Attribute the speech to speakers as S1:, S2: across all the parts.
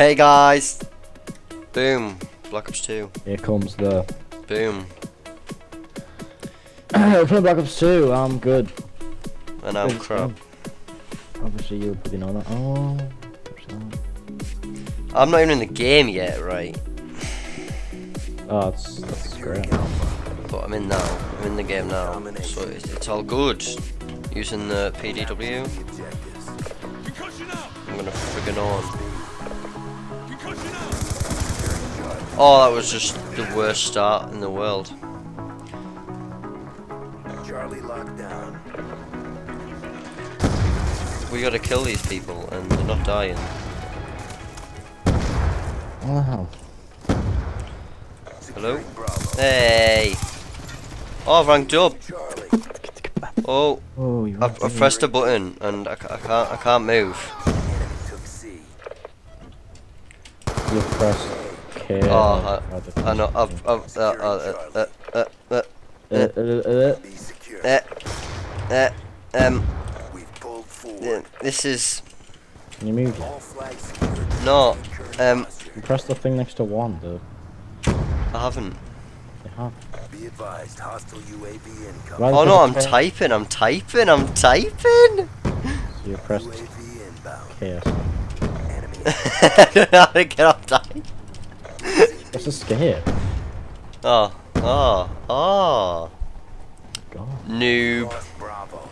S1: Hey guys! Boom. Black Ops 2.
S2: Here comes the.
S1: Boom.
S2: From Black Ops 2, I'm good.
S1: And I'm
S2: Good
S1: crap.
S2: stuff. Obviously, you would on that. Oh. what's that?
S1: I'm not even in the game yet, right?
S2: Oh, that's, that's great.
S1: But I'm in now. I'm in the game now. So it's, it's all good. Using the PDW. I'm gonna friggin' on. Oh, that was just the worst start in the world.
S3: Charlie locked down.
S1: We gotta kill these people and they're not dying.
S2: What the hell?
S1: Hello?
S3: Hey! Oh,
S1: oh, oh I've ranked up! Oh,
S2: Oh,
S1: I've, I've pressed a button and I, I can't I can't move.
S3: Enemy took C.
S2: You've pressed
S1: Oh,
S2: the
S1: I know. I've, I've, uh, uh, uh, uh, uh,
S2: Uh, uh, uh,
S1: uh, uh, um,
S3: We've pulled
S1: uh,
S3: forward.
S1: this is
S2: Can you move yet?
S3: All flags secured.
S1: no. Um,
S2: You press the thing next to one, the.
S1: I haven't.
S2: You have.
S3: Be advised, hostile UAV incoming.
S2: Why
S1: Oh no, I'm typing. I'm typing. I'm typing.
S2: So you pressed
S3: UAV inbound.
S2: K. or
S3: Enemy.
S1: I don't know how to get off type.
S2: What's escape?
S1: Oh, oh, oh.
S2: God.
S1: Noob,
S3: Bravo.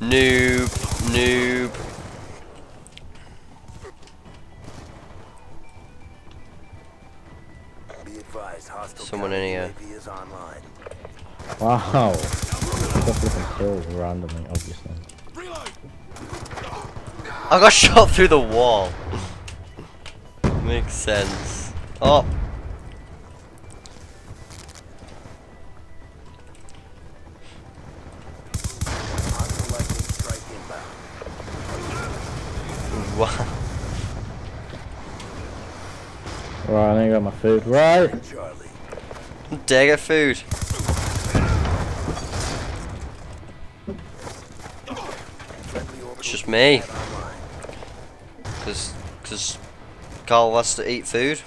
S1: noob, noob.
S3: Be advised, hostile
S1: Someone in here.
S3: Online.
S2: Wow. Stuff you can kill randomly, obviously.
S1: I got shot through the wall. Makes sense. Oh,
S3: Hostile lightning strike inbound.
S1: wow.
S2: Right, I I got my food. Right.
S1: Get food. It's just me. Cause, cause Carl wants to eat food.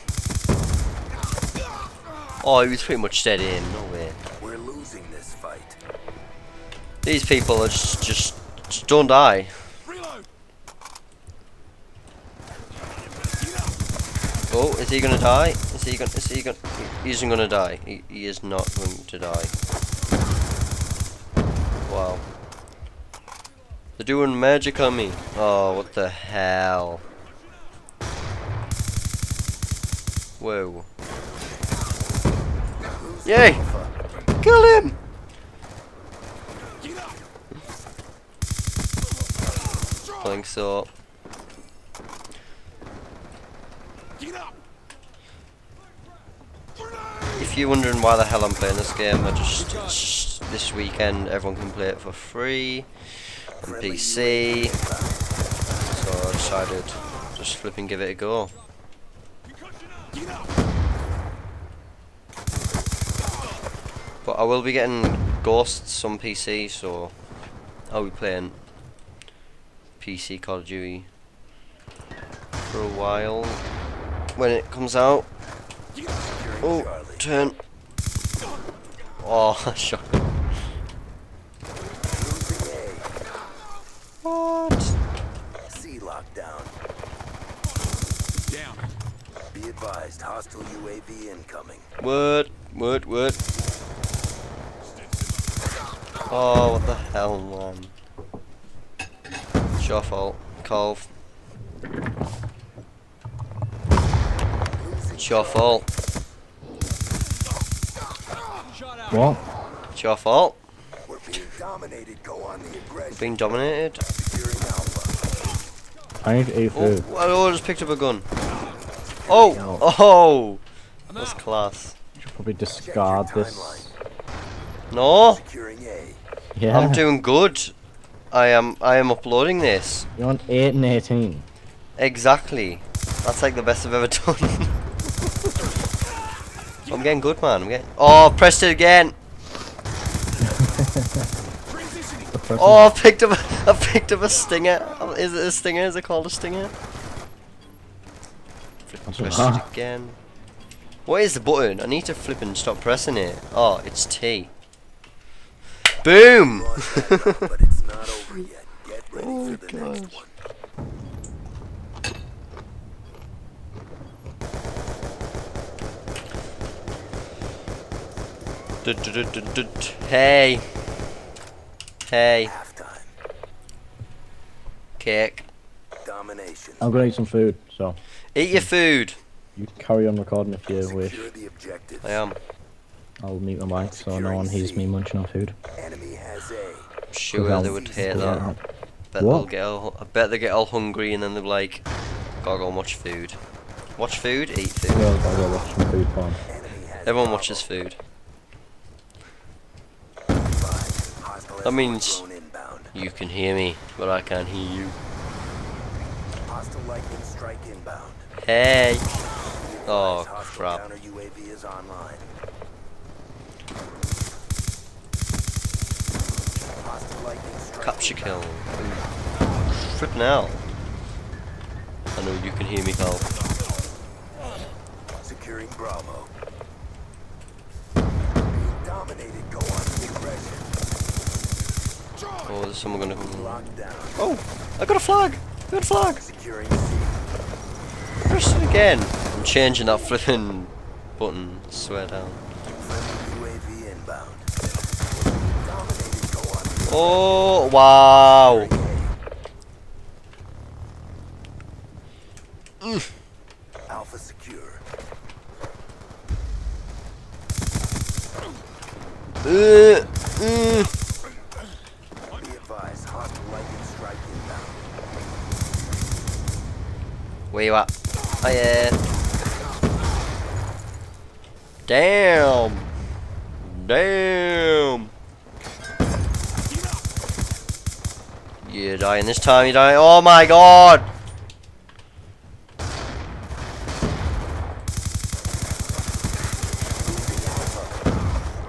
S1: Oh, he was pretty much dead in. No way.
S3: We're losing this fight.
S1: These people are just, just, just don't die. Oh, is he gonna die? Is he gonna? Is he gonna? He isn't gonna die. He, he is not going to die. Wow. They're doing magic on me. Oh, what the hell? Whoa. Yay! Kill him! Think so. If you're wondering why the hell I'm playing this game, I just, just this weekend everyone can play it for free on PC. So I decided just flip and give it a go. But I will be getting Ghosts on PC, so I'll be playing PC Call of Duty for a while when it comes out. Oh, turn. Oh, shot.
S3: Losing
S1: What?
S3: A. C lockdown. Be advised, hostile UAV incoming.
S1: What? What? What? Oh, what the hell, man? It's your fault, Calv. It's your fault.
S2: What?
S1: It's your fault.
S3: We're being dominated. Go on the
S1: We're
S3: aggression.
S1: being dominated.
S2: I need to eat
S1: Oh,
S2: food.
S1: oh, I just picked up a gun. Oh, oh, that's class.
S2: Should probably discard this.
S1: No,
S3: Securing A.
S2: Yeah.
S1: I'm doing good. I am, I am uploading this.
S2: You're on 8 and 18.
S1: Exactly. That's like the best I've ever done. I'm getting good, man. I'm getting. Oh, pressed it again. Oh, I picked up. a- I picked up a stinger. Is it a stinger? Is it called a stinger? Flip
S2: That's
S1: press it again. What is the button? I need to flip and stop pressing it. Oh, it's T. Boom!
S3: but it's not over yet. Get ready
S1: Oh,
S3: for the next
S1: gosh. Hey. Hey. Kick.
S3: Domination.
S2: I'm gonna eat some food, so
S1: Eat your food.
S2: you can carry on recording if you wish.
S3: The.
S1: I am.
S2: I'll mute my mic so no one hears me munching on food.
S3: Enemy has A.
S1: I'm sure they would hate
S2: Yeah.
S1: that. Bet
S2: What?
S1: they'll get all, I bet they get all hungry and then they're like, gotta go watch food. Watch food, eat food.
S2: Well, gotta go watch some food porn.
S1: Everyone watches food. That means- You can hear me, but I can't hear you.
S3: Oh, Hostile lightning strike inbound.
S1: Hey! Oh, crap.
S3: Counter UAV is online. Hostile lightning strike
S1: Capture kill. Flipping out. I know you can hear me, pal.
S3: Securing Bravo. Dominated. Go on aggression.
S1: Oh, there's someone gonna come. Oh! I got a flag! I got a flag!
S3: Securing
S1: Press it again! I'm changing that flipping button, swear down.
S3: Friendly UAV inbound. Dominated. Go on the
S1: Oh, wow!
S3: Alpha secure.
S1: Uh, mm.
S3: Be advised, hostile lightning strike inbound.
S1: Where you at? Oh yeah. Damn. Damn. You're dying this time, you're dying. Oh my god!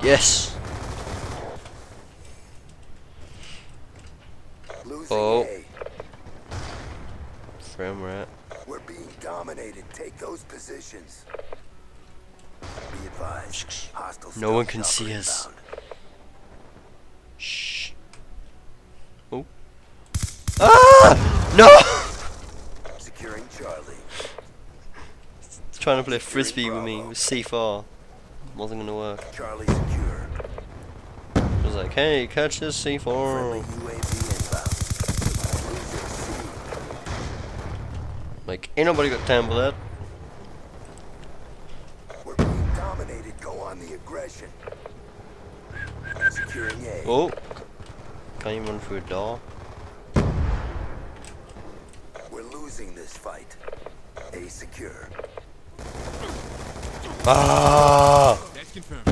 S1: Yes.
S3: Losing
S1: Oh. Frame rate.
S3: We're being dominated. Take those positions. Be advised. Hostile
S1: No one can see us. Shh. Ah! No!
S3: Securing Charlie.
S1: Trying to play frisbee with me with C4. Wasn't gonna work.
S3: Charlie secure.
S1: I was like, hey, catch this C4.
S3: UAV inbound. Losing
S1: Like, ain't nobody got time for that.
S3: We're being dominated. Go on the aggression. Securing A.
S1: Oh. Can't even run through a door.
S3: We're losing this fight. A secure.
S1: Ah!
S4: That's confirmed.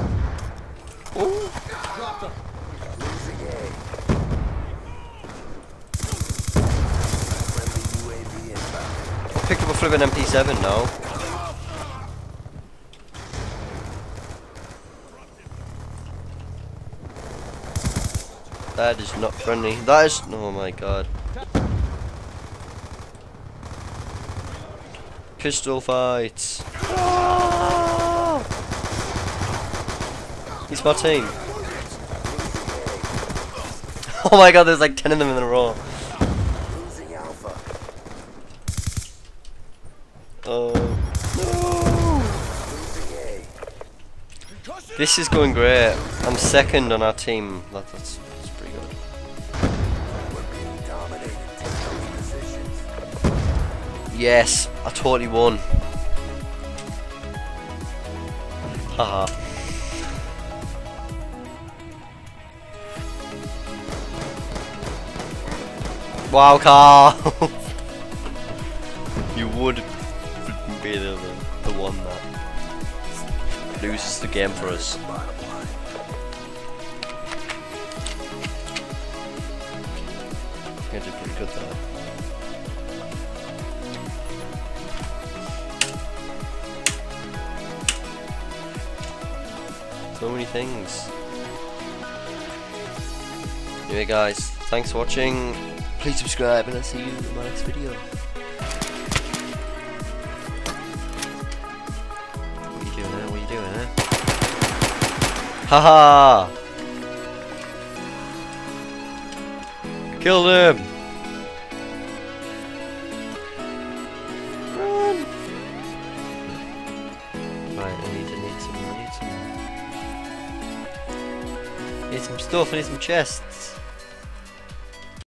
S1: Ooh.
S3: Losing A. Friendly UAV inbound.
S1: Picked up a flipping MP7 now. That is not friendly. That is. Oh my god. Pistol fights. He's my team. Oh my god, there's like 10 of them in a row. Oh. This is going great. I'm second on our team. That, that's, Yes, I totally won. Haha. wow, Carl! you would be the, the, one that loses the game for us.
S3: Line.
S1: You did pretty good there. So many things. Anyway guys, Thanks for watching. Please subscribe and I'll see you in my next video. What are you doing there? What are you doing there? Haha! Killed him! Some, stuff, I need some chests.